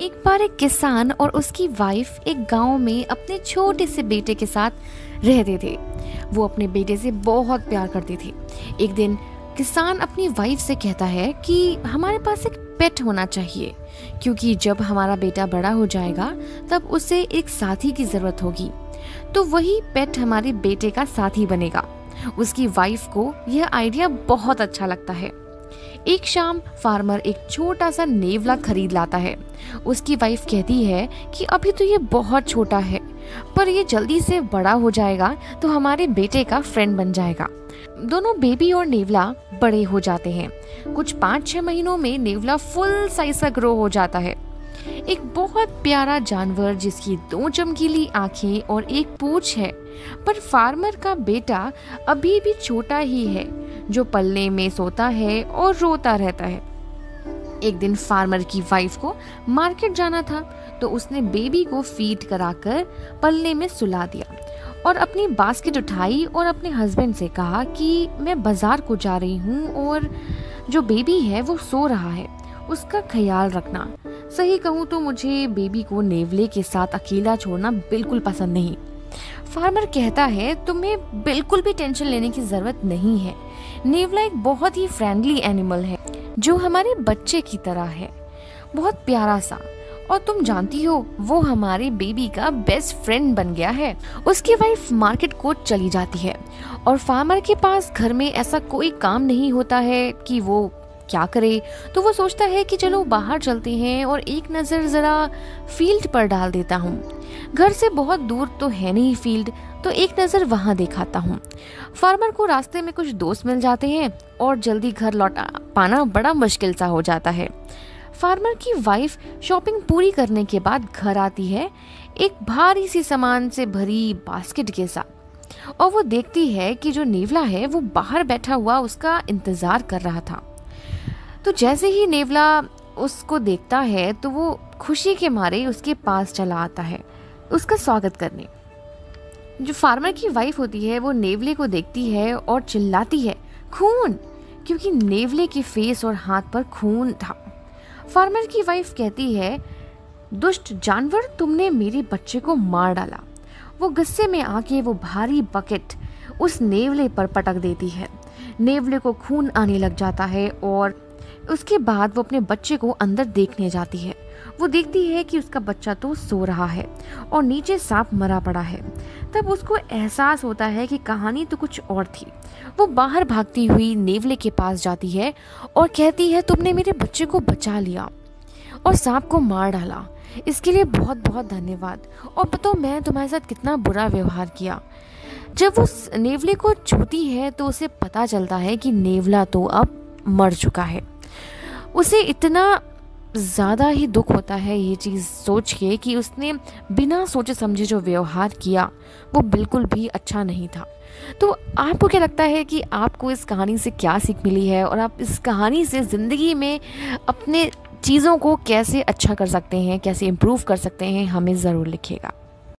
एक बार एक किसान और उसकी वाइफ एक गाँव में अपने छोटे से बेटे के साथ रहते थे। वो अपने बेटे से बहुत प्यार करते थे। एक दिन किसान अपनी वाइफ से कहता है कि हमारे पास एक पेट होना चाहिए, क्योंकि जब हमारा बेटा बड़ा हो जाएगा, तब उसे एक साथी की ज़रूरत होगी। तो वही पेट हमारे बेटे का साथी बनेगा। उसकी वाइफ को यह आइडिया बहुत अच्छा लगता है। एक शाम फार्मर एक छोटा सा नेवला खरीद लाता है। उसकी वाइफ कहती है कि अभी तो ये बहुत छोटा है, पर ये जल्दी से बड़ा हो जाएगा तो हमारे बेटे का फ्रेंड बन जाएगा। दोनों बेबी और नेवला बड़े हो जाते हैं। कुछ पाँच छह महीनों में नेवला फुल साइज़ का ग्रो हो जाता है। एक बहुत प्यारा जानवर जिसकी दो चमकीली आँखें और एक पूछ है, पर फार्मर का बेटा अभी भी छोटा ही है। जो पल्ले में सोता है और रोता रहता है। एक दिन फार्मर की वाइफ को मार्केट जाना था तो उसने बेबी को फ़ीड कराकर पल्ले में सुला दिया और अपनी बास्केट उठाई और अपने हस्बैंड से कहा कि मैं बाज़ार को जा रही हूँ और जो बेबी है वो सो रहा है, उसका ख्याल रखना। सही कहूँ तो मुझे बेबी को नेवले के साथ अकेला छोड़ना बिल्कुल पसंद नहीं। फार्मर कहता है, तुम्हें बिल्कुल भी टेंशन लेने की ज़रूरत नहीं है। नेवला एक बहुत ही फ्रेंडली एनिमल है, जो हमारे बच्चे की तरह है। बहुत प्यारा सा। और तुम जानती हो, वो हमारे बेबी का बेस्ट फ्रेंड बन गया है। उसकी वाइफ मार्केट को चली जाती है। और फार्मर के पास घर में ऐसा कोई काम नहीं होता है कि वो क्या करे। तो वो सोचता है कि चलो बाहर चलते हैं और एक नज़र ज़रा फ़ील्ड पर डाल देता हूँ। घर से बहुत दूर तो है नहीं फ़ील्ड तो एक नज़र वहाँ दिखाता हूँ। फार्मर को रास्ते में कुछ दोस्त मिल जाते हैं और जल्दी घर लौटा पाना बड़ा मुश्किल सा हो जाता है। फार्मर की वाइफ शॉपिंग पूरी करने के बाद घर आती है, एक भारी सी सामान से भरी बास्केट के साथ। और वो देखती है कि जो नेवला है, वो बाहर बैठा हुआ उसका इंतज़ार कर रहा था। तो जैसे ही नेवला उसको देखता है तो वो खुशी के मारे उसके पास चला आता है। उसका स्वागत करने। जो फार्मर की वाइफ होती है, वो नेवले को देखती है और चिल्लाती है, खून! क्योंकि नेवले के फेस और हाथ पर खून था। फार्मर की वाइफ कहती है, दुष्ट जानवर, तुमने मेरे बच्चे को मार डाला। वो गुस्से में आके वो भारी बकेट उस नेवले पर पटक देती है। नेवले को खून आने लग जाता है और उसके बाद वो अपने बच्चे को अंदर देखने जाती है। वो देखती है कि उसका बच्चा तो सो रहा है और नीचे सांप मरा पड़ा है। तब उसको एहसास होता है कि कहानी तो कुछ और थी। वो बाहर भागती हुई नेवले के पास जाती है और कहती है, तुमने मेरे बच्चे को बचा लिया और सांप को मार डाला। इसके लिए बहुत बहुत धन्यवाद। और बताओ मैं तुम्हारे साथ कितना बुरा व्यवहार किया। जब वो नेवले को छूती है तो उसे पता चलता है कि नेवला तो अब मर चुका है। उसे इतना ज़्यादा ही दुख होता है ये चीज़ सोच के कि उसने बिना सोचे समझे जो व्यवहार किया, वो बिल्कुल भी अच्छा नहीं था। तो आपको क्या लगता है कि आपको इस कहानी से क्या सीख मिली है और आप इस कहानी से ज़िंदगी में अपने चीज़ों को कैसे अच्छा कर सकते हैं, कैसे इम्प्रूव कर सकते हैं, हमें ज़रूर लिखिएगा।